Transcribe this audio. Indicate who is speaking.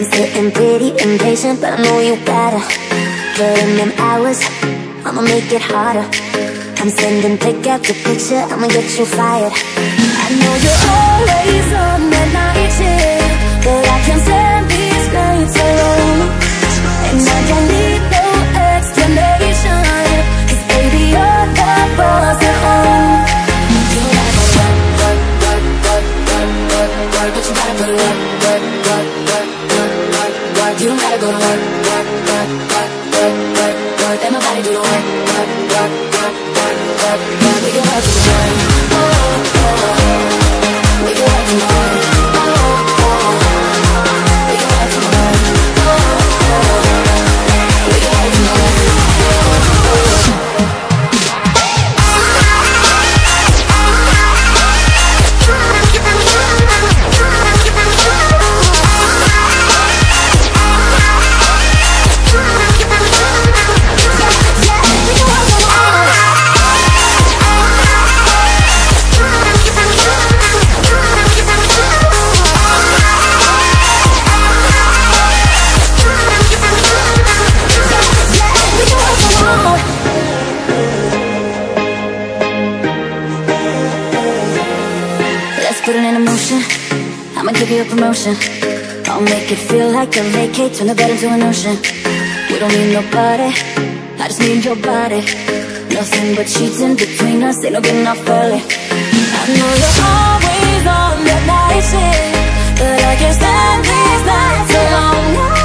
Speaker 1: I'm sitting pretty impatient, but I know you gotta Put in them hours, I'ma make it harder. I'm sending pic after picture, I'ma get you fired. I know you're always on that night shift But I can't stand these nights alone. And I don't work, motion. I'ma give you a promotion. I'll make it feel like a vacate, turn the bed into an ocean. We don't need nobody, I just need your body. Nothing but sheets in between us, ain't no getting off early. I know you're always on that night shift, but I can't stand these nights alone.